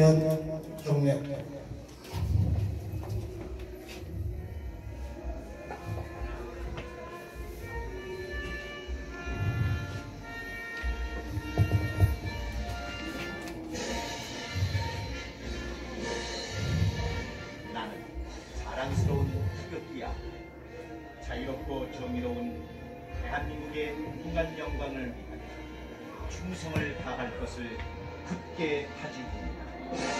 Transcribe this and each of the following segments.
대한 경례 자유롭고 정의로운 대한민국의 무궁한 영광을 위하여 충성을 다할 것을 굳게 다짐합니다.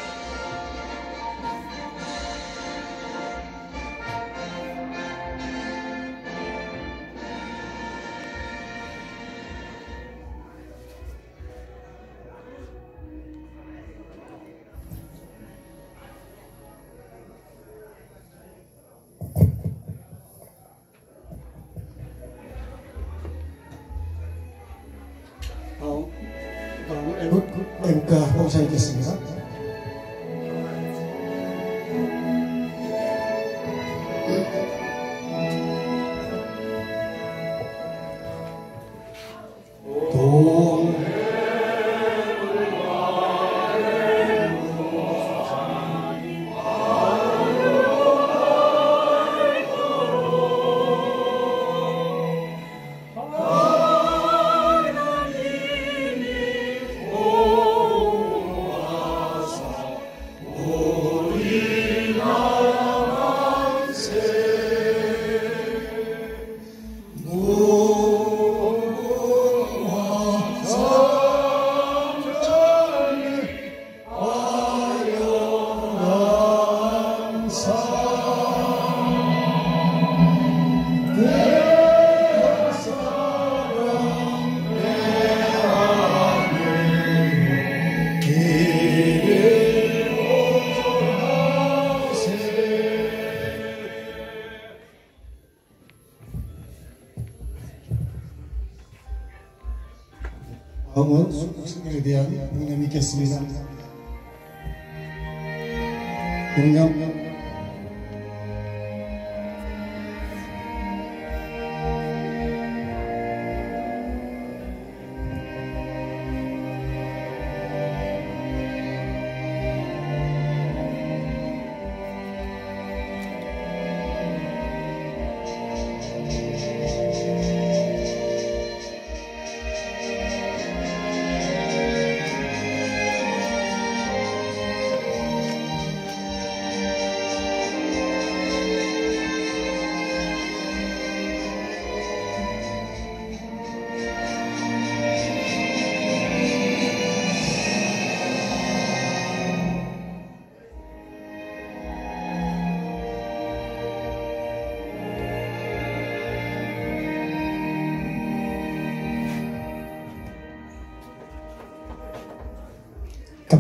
애국 애국가 봉사이겠습니다. Vamos, Diana, una amica simile. Uniamo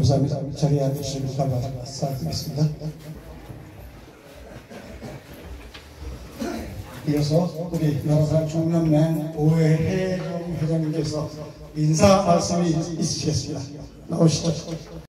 감사합니다. 자리에 앉으시고 감사드리겠습니다. 이어서 우리 나라사 중남맹 오해혜정 회장님께서 인사 말씀이 있으시겠습니다. 나오시죠.